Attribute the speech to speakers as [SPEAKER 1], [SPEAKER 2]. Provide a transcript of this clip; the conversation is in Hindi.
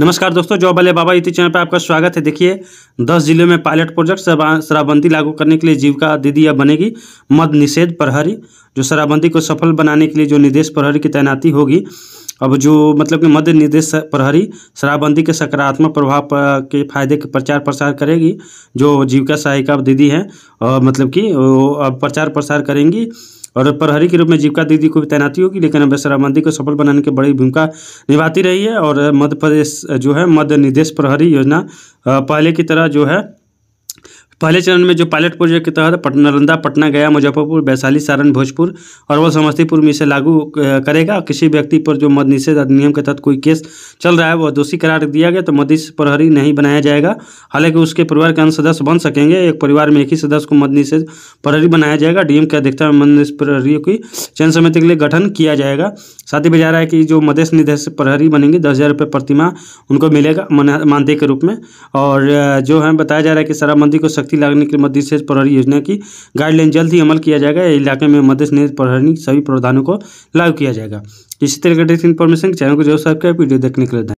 [SPEAKER 1] नमस्कार दोस्तों जॉब वाले बाबा यूट्यूब चैनल पर आपका स्वागत है। देखिए, दस जिलों में पायलट प्रोजेक्ट शराबबंदी लागू करने के लिए जीविका दीदी अब बनेगी मद निषेध प्रहरी, जो शराबबंदी को सफल बनाने के लिए जो निदेश प्रहरी की तैनाती होगी। अब जो मतलब कि मध्य निदेश प्रहरी शराबबंदी के सकारात्मक प्रभाव के फ़ायदे के प्रचार प्रसार करेगी, जो जीविका सहायिका दीदी हैं। और मतलब कि अब प्रचार प्रसार करेंगी। और प्रहरी के रूप में जीविका दीदी को भी तैनाती होगी, लेकिन अब शराबबंदी को सफल बनाने की बड़ी भूमिका निभाती रही है और मध्य प्रदेश जो है, मध्य निदेश प्रहरी योजना पहले की तरह जो है पहले चरण में जो पायलट प्रोजेक्ट के तहत नालंदा, पटना गया, मुजफ्फरपुर, वैशाली, सारण, भोजपुर और वो समस्तीपुर में इसे लागू करेगा। किसी व्यक्ति पर जो मद निषेध अधिनियम के तहत कोई केस चल रहा है, वो दोषी करार दिया गया तो मध्य प्रहरी नहीं बनाया जाएगा। हालाँकि उसके परिवार के अन्य सदस्य बन सकेंगे। एक परिवार में एक ही सदस्य को मद निषेध प्रहरी बनाया जाएगा। डीएम की अध्यक्षता में मद निषेध प्रहरियों की चयन समिति के लिए गठन किया जाएगा। साथ ही बजा रहा है कि जो मदेश निदेश प्रहरी बनेंगे, दस हज़ार रुपये प्रतिमाह उनको मिलेगा, मना- मानदेय के रूप में। और जो है, बताया जा रहा है कि शराबबंदी को सख्ती लागने के मध्य से प्रहरी योजना की गाइडलाइन जल्द ही अमल किया जाएगा। इलाके में मध्य से प्रहरी सभी प्रावधानों को लागू किया जाएगा। इसी तरह के इन्फॉर्मेशन चैनल को ज़रूर सब्सक्राइब वीडियो देखने के लिए।